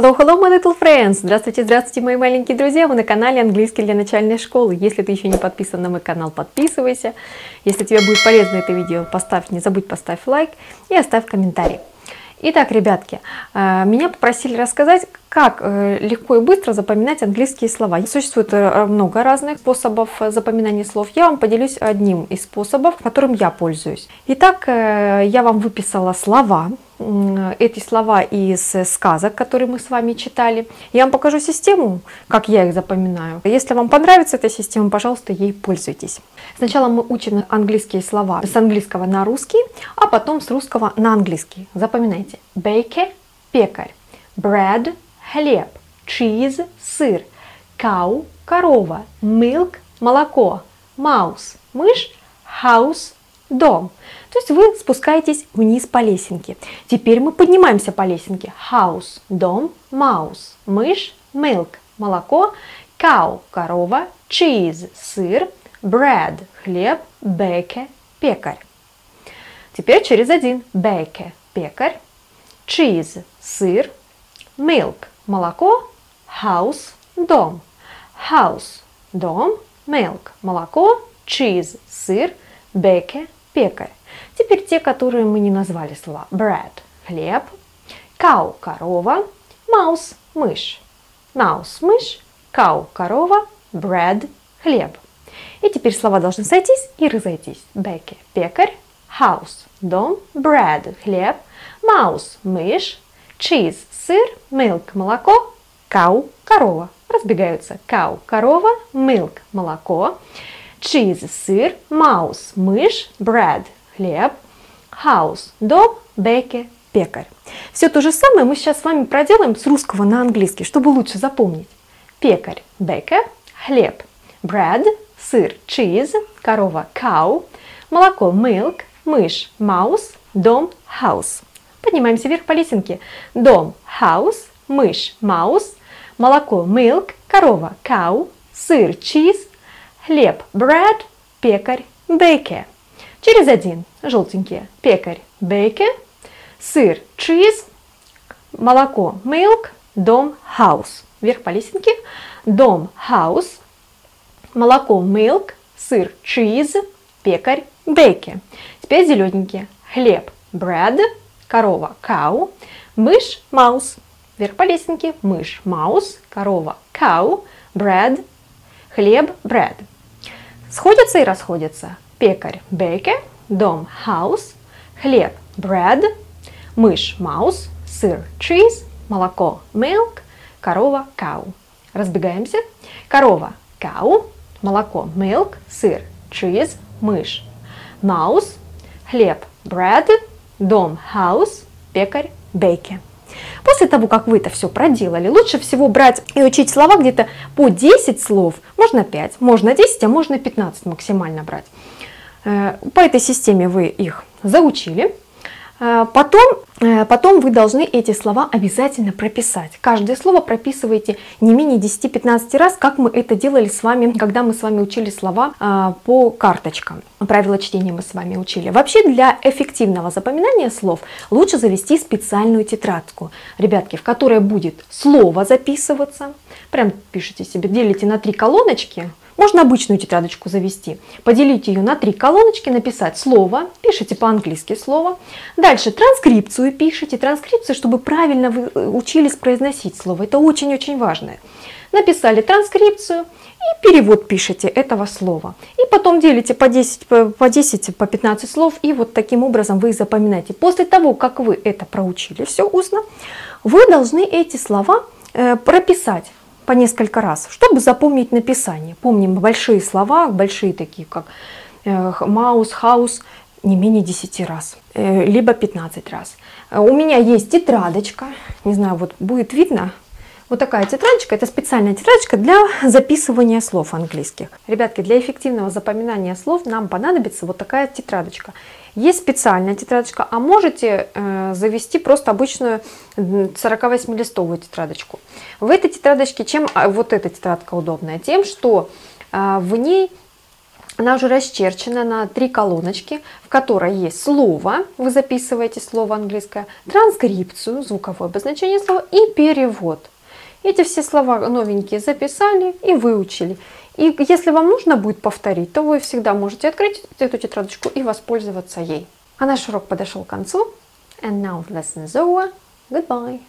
Hello, hello, my little friends! Здравствуйте, здравствуйте, мои маленькие друзья! Вы на канале Английский для начальной школы. Если ты еще не подписан на мой канал, подписывайся. Если тебе будет полезно это видео, поставь, не забудь поставь лайк и оставь комментарий. Итак, ребятки, э, меня попросили рассказать, как э, легко и быстро запоминать английские слова. Существует э, много разных способов запоминания слов. Я вам поделюсь одним из способов, которым я пользуюсь. Итак, я вам выписала слова, эти слова из сказок, которые мы с вами читали. Я вам покажу систему, как я их запоминаю. Если вам понравится эта система, пожалуйста, ей пользуйтесь. Сначала мы учим английские слова с английского на русский, а потом с русского на английский. Запоминайте. Baker – пекарь. Bread – хлеб. Cheese – сыр. Cow – корова. Milk – молоко. Mouse – мышь. House – дом. То есть вы спускаетесь вниз по лесенке. Теперь мы поднимаемся по лесенке. House – дом. Mouse – мышь. Milk – молоко. Cow – корова. Cheese – сыр. Bread – хлеб. Baker – пекарь. Теперь через один. Baker – пекарь. Cheese – сыр. Milk – молоко. House – дом. House – дом. Milk – молоко. Cheese – сыр. Baker – пекарь. Теперь те, которые мы не назвали слова. Bread – хлеб. Cow – корова. Mouse – мышь. Mouse – мышь. Cow – корова. Bread – хлеб. И теперь слова должны сойтись и разойтись. Бекки – пекарь. House – дом. Bread – хлеб. Mouse – мышь. Cheese – сыр. Milk – молоко. Cow – корова. Разбегаются. Cow – корова. Milk – молоко. Cheese – сыр. Mouse – мышь. Bread – хлеб, house – дом, беке – пекарь. Все то же самое мы сейчас с вами проделаем с русского на английский, чтобы лучше запомнить. Пекарь – беке, хлеб – bread, сыр – cheese, корова – cow, молоко – milk, мышь – mouse, дом – house. Поднимаемся вверх по лесенке. Дом – house, мышь – mouse, молоко – milk, корова – cow, сыр – cheese, хлеб – bread, пекарь – baker. Через один. Желтенькие. Пекарь. Бейке. Сыр. Cheese. Молоко. Milk. Дом. House. Вверх по лесенке. Дом. House. Молоко. Milk. Сыр. Cheese. Пекарь. Бейке. Теперь зелененькие. Хлеб. Bread. Корова. Cow. Мышь. Mouse. Вверх по лесенке. Мышь. Mouse. Корова. Cow. Bread. Хлеб. Bread. Сходятся и расходятся пекарь – baker, дом – house, хлеб – bread, мышь – mouse, сыр – cheese, молоко – milk, корова – cow. Разбегаемся. Корова – cow, молоко – milk, сыр – cheese, мышь – mouse, хлеб – bread, дом – house, пекарь – baker. После того, как вы это все проделали, лучше всего брать и учить слова где-то по 10 слов, можно 5, можно 10, а можно 15 максимально брать. Э, по этой системе вы их заучили. Э, потом, э, потом вы должны эти слова обязательно прописать. Каждое слово прописывайте не менее 10-15 раз, как мы это делали с вами, когда мы с вами учили слова по карточкам. Правила чтения мы с вами учили. Вообще для эффективного запоминания слов лучше завести специальную тетрадку, ребятки, в которой будет слово записываться. Прям пишите себе, делите на три колоночки, можно обычную тетрадочку завести. Поделить ее на три колоночки, написать слово, пишите по-английски слово. Дальше транскрипцию пишите. Транскрипцию, чтобы правильно вы э, учились произносить слово. Это очень-очень важно. Написали транскрипцию и перевод пишите этого слова. И потом делите по 10, по 10, по 15 слов. И вот таким образом вы запоминаете. После того, как вы это проучили, все устно, вы должны эти слова э, прописать по несколько раз, чтобы запомнить написание. Помним большие слова, большие такие, как э, маус, хаус, не менее 10 раз, э, либо 15 раз. Э, у меня есть тетрадочка, не знаю, вот будет видно, вот такая тетрадочка, это специальная тетрадочка для записывания слов английских. Ребятки, для эффективного запоминания слов нам понадобится вот такая тетрадочка. Есть специальная тетрадочка, а можете э, завести просто обычную 48-листовую тетрадочку. В этой тетрадочке, чем а, вот эта тетрадка удобная? Тем, что э, в ней Она уже расчерчена на три колоночки, в которой есть слово, вы записываете слово английское, транскрипцию, звуковое обозначение слова и перевод. Эти все слова новенькие записали и выучили. И если вам нужно будет повторить, то вы всегда можете открыть эту тетрадочку и воспользоваться ей. А наш урок подошел к концу. And now the lesson is over. Goodbye.